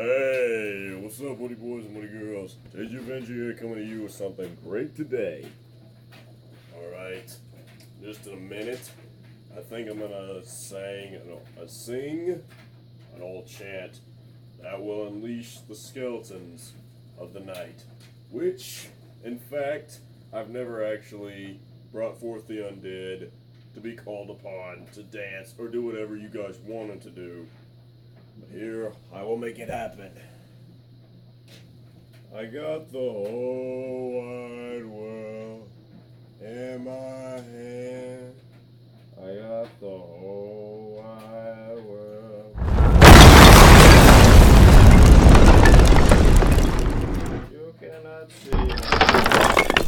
Hey, what's up, Woody boys and Woody girls? JG Avenger here coming to you with something great today. Alright, just in a minute, I think I'm gonna sing, a uh, sing an old chant that will unleash the skeletons of the night. Which, in fact, I've never actually brought forth the undead to be called upon to dance or do whatever you guys want them to do. Here, I will make it happen. I got the whole wide world in my hand. I got the whole wide world. You cannot see.